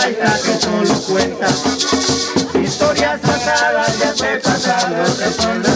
Gaita que solo cuenta. Historias pasadas de antepasados